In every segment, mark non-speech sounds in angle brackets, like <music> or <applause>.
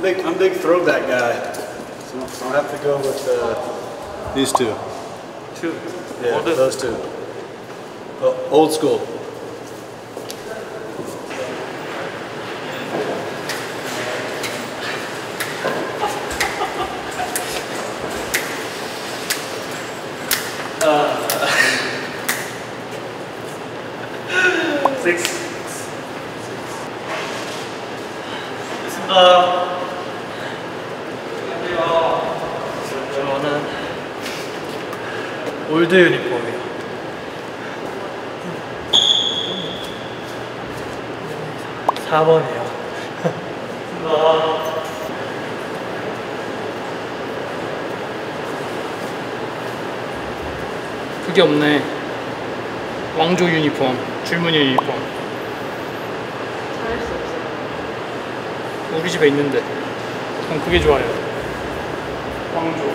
big, I'm big throwback guy. So, so I have to go with uh, these two. Two. Yeah, Older. those two. Uh, old school. old 유니폼이요. 사번이요 <laughs> 그게 없네. 왕조 유니폼, 줄무늬 유니폼. 잘할 수 없어요. 우리 집에 있는데. 전 그게 좋아요. 왕조.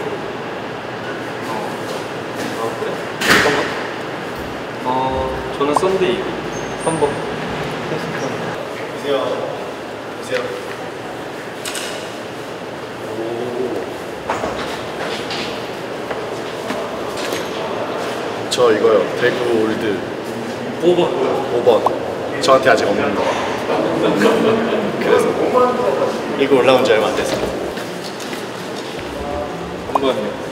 어, 저는 썬데이 3번. 보세요. 보세요. 저 이거요. 대구 올드 5번. 5번. 저한테 아직 없는 거. 그래서 이거 올라온 지 얼마 안 됐어요. 3번이요.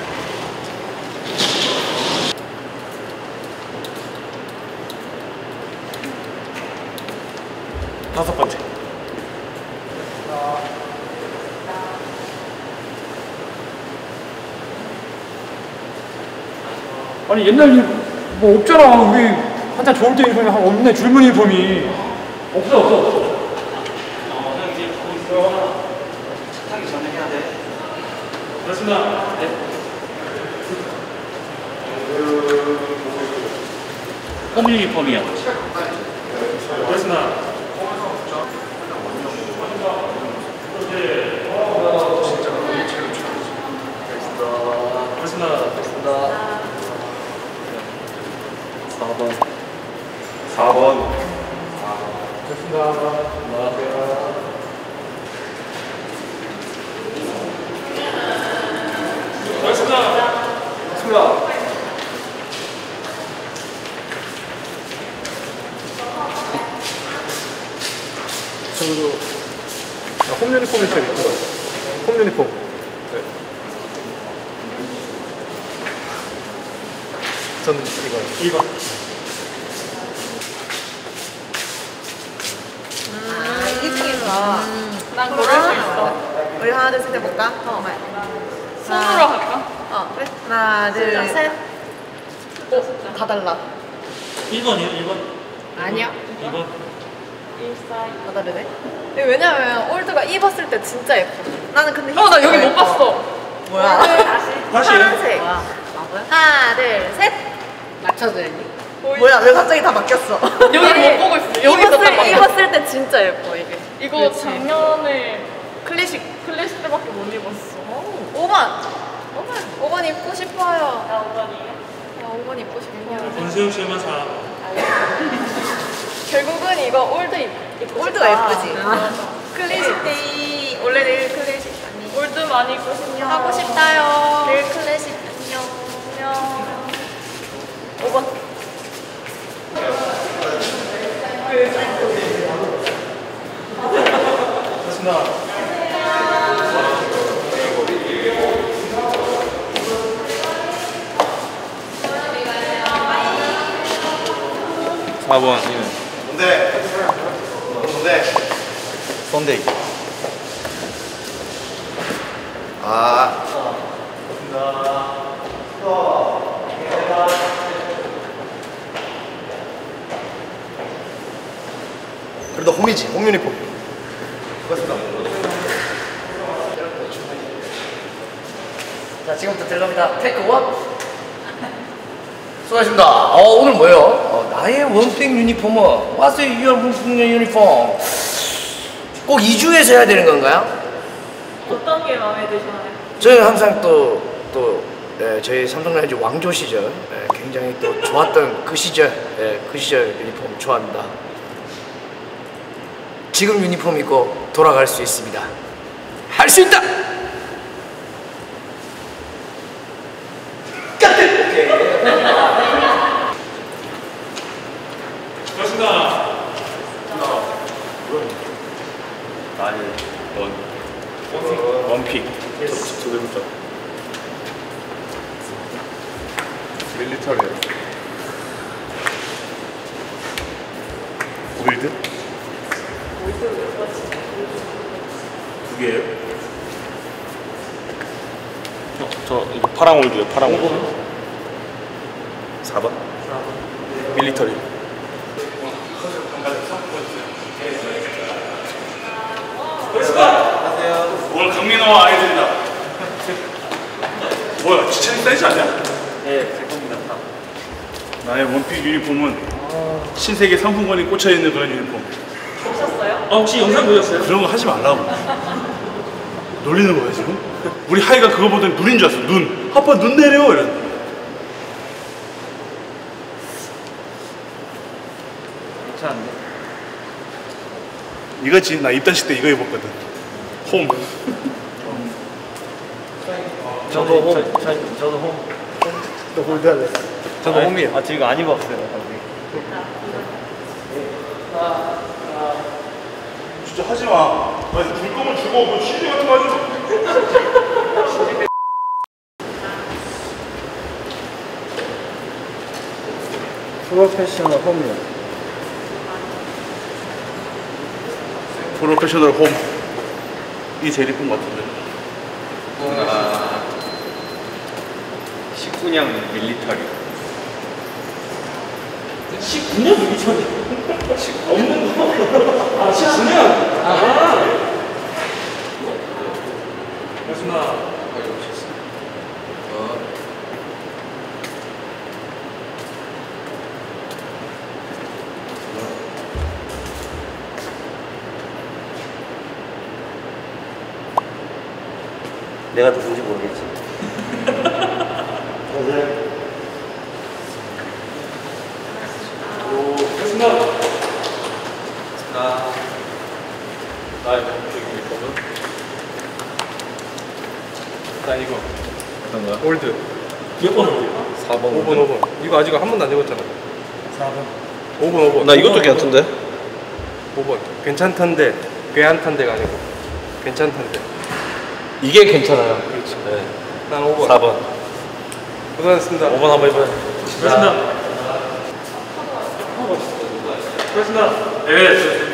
다섯 번째. 아니 옛날 유- 뭐 없잖아. 우리 한참 좋을 때 유니폼이 한 없네. 줄무늬 유니폼이. 없어 없어. 없어. 그렇습니다. 네. 홈 유니폼이요. 그렇습니다. 그렇습니다. 그렇습니다. 4번. 4번. 저도 아, 홈 유니폼이 제일 이쁜 것 같아요. 홈 유니폼. 네. 전 이거요. 2번. 아, 이쁘다. 난 고를 수 있어. 우리 하나, 둘, 셋 해볼까? 어. 손으로 할까? 어, 그래. 하나, 둘, 셋. 어, 다 달라. 1번이요, 1번. 아니야. 2번. 다 다르네. 왜냐면 올드가 입었을 때 진짜 예뻐. 나는 근데 어, 나 여기 못 봤어. 뭐야? 다시. 파란색. 하나, 둘, 셋. 맞춰줘야 지. 뭐야? 왜 갑자기 다 바뀌었어? 여기 못 보고 있어. 여기서 입었을, 딱 바뀌었어. 입었을 때 진짜 예뻐 이게. 이거 작년에 클래식 클래식 때밖에 못 입었어. 5번. 5번. 5번 입고 싶어요. 나 오반이에요. 나 5번 입고 싶어요. 권수영 씨만 4. <laughs> 결국은 이거 올드 입, 입고 올드가 예쁘지. 클래식 데이. 원래 내일 클래식 아니. 올드 많이 입고 싶냐? 하고 싶다요. 내일 클래식 안녕. 안녕. 5번. 뭔데? 뭔데? 썬데이. 아. 그래도 홈이지, 홈 유니폼. 그렇습니다. 자 지금부터 들어갑니다 테이크 원 수고하셨습니다 어, 오늘 뭐예요? 어, 나의 원팩 유니폼은 What's your 원팩 유니폼 꼭 2주에서 해야 되는 건가요? 어떤 게 마음에 드시나요? 저는 항상 또, 또 예, 저희 삼성라이즈 왕조 시절 예, 굉장히 또 좋았던 그 시절 예, 그 시절 유니폼 좋아합니다 지금 유니폼 입고 돌아갈 수 있습니다 할 수 있다. 아니 원 원픽 원픽 두개 붙자 밀리터리. 골드 두 개예요? 어, 저 이거 파랑 올드요 파랑 올드 4번 밀리터리 오늘 강민호와 아이들이다 뭐야 지체는 사이즈 아니야? 네, 제 겁니다. 나의 원픽 유니폼은 신세계 상품권이 꽂혀 있는 그런 유니폼 아, 혹시 영상 보셨어요? 그런 거 하지 말라고 놀리는 거야 지금? 우리 하이가 그거 보더니 눈인 줄 알았어 눈 아빠 눈 내려 이런 괜찮은데? 이거지 나 입단식 때 이거 입었거든 홈 저도 홈. 저, 저도 홈. 또 골드 할래. 저도 홈이에요. 아, 지금 안 입었어요. 진짜 하지 마. 아니, 줄 거면 주고 뭐 CD 같은 거 하지 마. 프로페셔널 홈이요. 프로페셔널 홈. 이 제일 이쁜 것 같은데. 19냥 밀리터리. 19년 밀리터리? 없는 거? 아, 19년? 아. 고맙습니다. 내가 누군지 모르겠지. 나의 원픽 유니폼은 일단 이거. 어떤 거야? 골드. 몇 번이요? 4번. 5번, 5번. 이거 아직 한 번도 안 입었잖아. 4번. 5번, 5번. 나 이것도 괜찮던데? 5번. 괜찮던데. 괜찮던데가 아니고. 괜찮던데. 이게 괜찮아요. 그렇지. 네. 난 5번. 4번. 고생하셨습니다. 5번 한번 해봐요. 고맙습니다. 고맙습니다. 네, 좋습니다.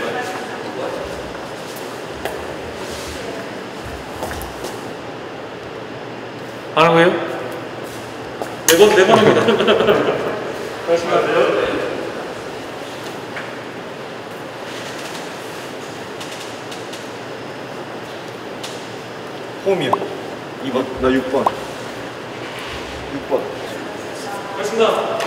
안 하고요? 네 번, 네번 합니다. 고맙습니다. 홈이요. 2번. 나 6번. 6번. 고맙습니다.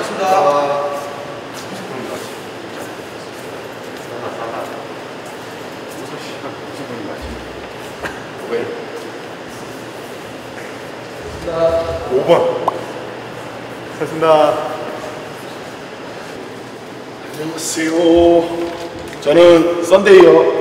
오번 고맙습니다. 안녕하세요. 저는 썬데이요.